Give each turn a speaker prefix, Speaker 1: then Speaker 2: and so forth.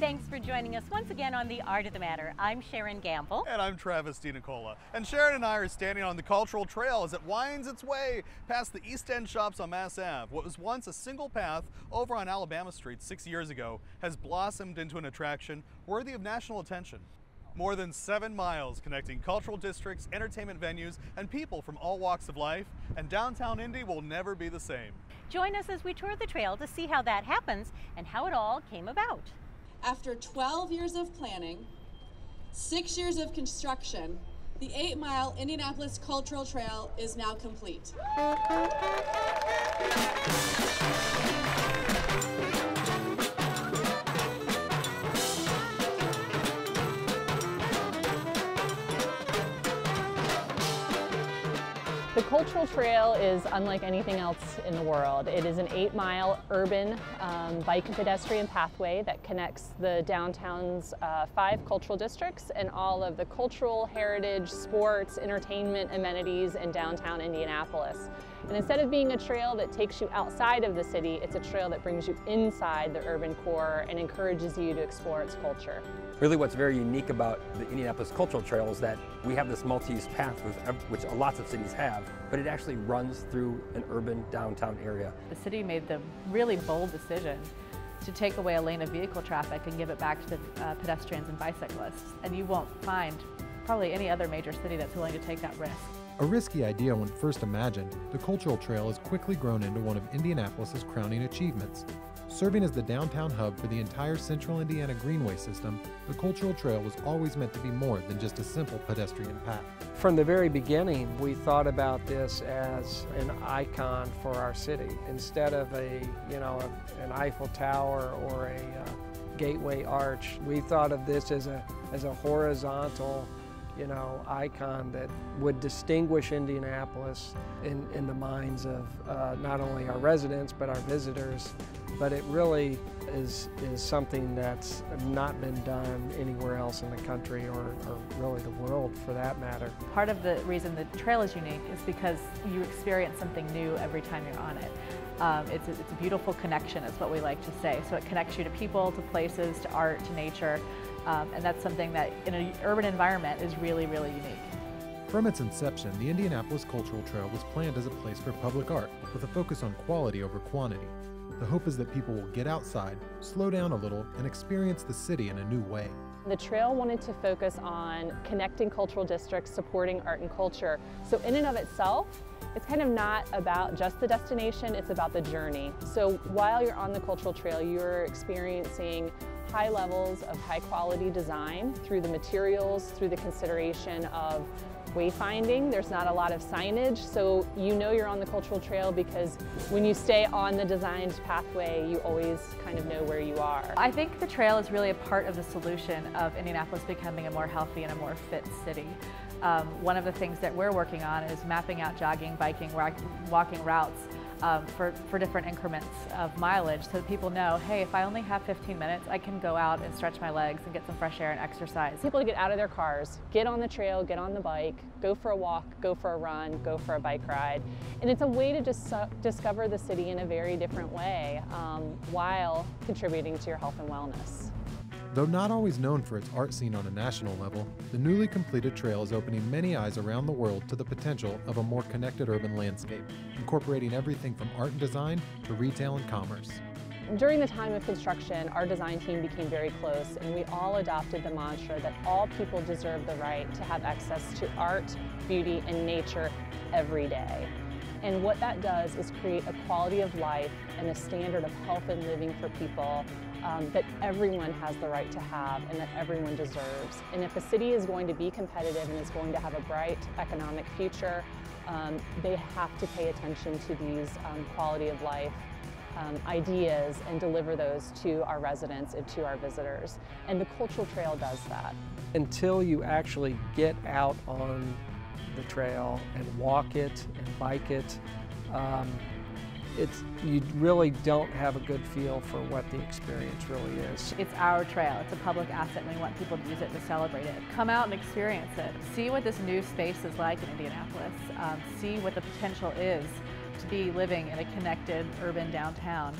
Speaker 1: Thanks for joining us once again on The Art of the Matter. I'm Sharon Gamble.
Speaker 2: And I'm Travis DiNicola. And Sharon and I are standing on the cultural trail as it winds its way past the East End shops on Mass Ave. What was once a single path over on Alabama Street six years ago has blossomed into an attraction worthy of national attention. More than seven miles connecting cultural districts, entertainment venues, and people from all walks of life, and downtown Indy will never be the same.
Speaker 1: Join us as we tour the trail to see how that happens and how it all came about.
Speaker 3: After 12 years of planning, six years of construction, the eight mile Indianapolis Cultural Trail is now complete.
Speaker 4: The Cultural Trail is unlike anything else in the world. It is an eight mile urban um, bike and pedestrian pathway that connects the downtown's uh, five cultural districts and all of the cultural, heritage, sports, entertainment amenities in downtown Indianapolis. And instead of being a trail that takes you outside of the city, it's a trail that brings you inside the urban core and encourages you to explore its culture.
Speaker 5: Really what's very unique about the Indianapolis Cultural Trail is that we have this multi-use path, which lots of cities have, but it actually runs through an urban downtown area.
Speaker 6: The city made the really bold decision to take away a lane of vehicle traffic and give it back to the uh, pedestrians and bicyclists. And you won't find probably any other major city that's willing to take that risk.
Speaker 7: A risky idea when first imagined, the Cultural Trail has quickly grown into one of Indianapolis's crowning achievements. Serving as the downtown hub for the entire central Indiana Greenway system, the Cultural Trail was always meant to be more than just a simple pedestrian path.
Speaker 8: From the very beginning, we thought about this as an icon for our city. Instead of a, you know, a, an Eiffel Tower or a uh, gateway arch, we thought of this as a, as a horizontal you know, icon that would distinguish Indianapolis in, in the minds of uh, not only our residents but our visitors. But it really is, is something that's not been done anywhere else in the country or, or really the world for that matter.
Speaker 6: Part of the reason the trail is unique is because you experience something new every time you're on it. Um, it's, a, it's a beautiful connection, is what we like to say. So it connects you to people, to places, to art, to nature. Um, and that's something that in an urban environment is really, really unique.
Speaker 7: From its inception, the Indianapolis Cultural Trail was planned as a place for public art with a focus on quality over quantity. The hope is that people will get outside, slow down a little, and experience the city in a new way.
Speaker 4: The trail wanted to focus on connecting cultural districts, supporting art and culture. So in and of itself, it's kind of not about just the destination, it's about the journey. So while you're on the cultural trail, you're experiencing high levels of high quality design through the materials, through the consideration of wayfinding. There's not a lot of signage, so you know you're on the cultural trail because when you stay on the designed pathway, you always kind of know where you are.
Speaker 6: I think the trail is really a part of the solution of Indianapolis becoming a more healthy and a more fit city. Um, one of the things that we're working on is mapping out jogging, biking, walking routes um, for, for different increments of mileage so that people know, hey, if I only have 15 minutes, I can go out and stretch my legs and get some fresh air and exercise.
Speaker 4: People to get out of their cars, get on the trail, get on the bike, go for a walk, go for a run, go for a bike ride. And it's a way to just discover the city in a very different way um, while contributing to your health and wellness.
Speaker 7: Though not always known for its art scene on a national level, the newly completed trail is opening many eyes around the world to the potential of a more connected urban landscape, incorporating everything from art and design to retail and commerce.
Speaker 4: During the time of construction, our design team became very close and we all adopted the mantra that all people deserve the right to have access to art, beauty, and nature every day. And what that does is create a quality of life and a standard of health and living for people um, that everyone has the right to have and that everyone deserves. And if a city is going to be competitive and is going to have a bright economic future, um, they have to pay attention to these um, quality of life um, ideas and deliver those to our residents and to our visitors. And the Cultural Trail does that.
Speaker 8: Until you actually get out on the trail and walk it and bike it, um, it's, you really don't have a good feel for what the experience really is.
Speaker 6: It's our trail. It's a public asset and we want people to use it to celebrate it. Come out and experience it. See what this new space is like in Indianapolis. Um, see what the potential is to be living in a connected urban downtown.